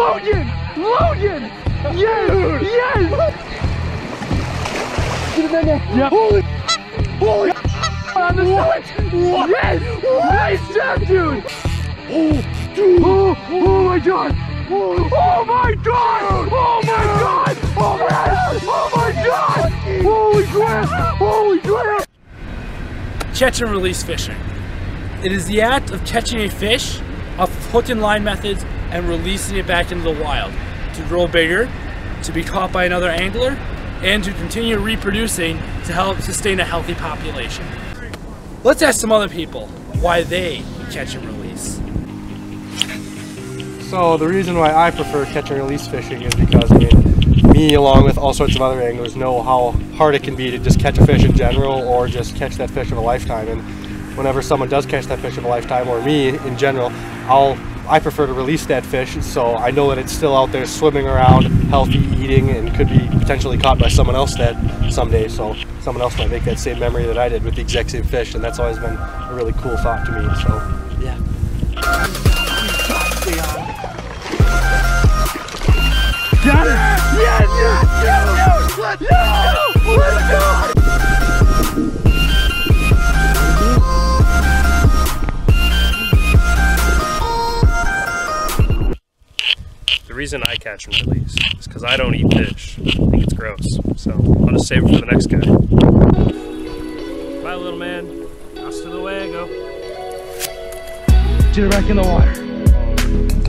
Logan! Logan! Yes! Yes! Get him in there. Yep. Holy! Holy! On the what? What? Yes! Nice job, dude! Oh, dude! Oh, oh my god! Oh my god! Oh my god! Oh my god! Oh my god! Holy crap! Holy crap! Catch and release fishing. It is the act of catching a fish off of hook and line methods and releasing it back into the wild to grow bigger, to be caught by another angler, and to continue reproducing to help sustain a healthy population. Let's ask some other people why they catch and release. So the reason why I prefer catch and release fishing is because I mean, me along with all sorts of other anglers know how hard it can be to just catch a fish in general or just catch that fish of a lifetime. And whenever someone does catch that fish of a lifetime or me in general, I'll I prefer to release that fish so I know that it's still out there swimming around, healthy, eating, and could be potentially caught by someone else that someday. So someone else might make that same memory that I did with the exact same fish, and that's always been a really cool thought to me. So yeah. Got it! Reason I catch and release is because I don't eat fish. I think it's gross. So I'll just save it for the next guy. Bye, little man. Hasta luego. Get back in the water.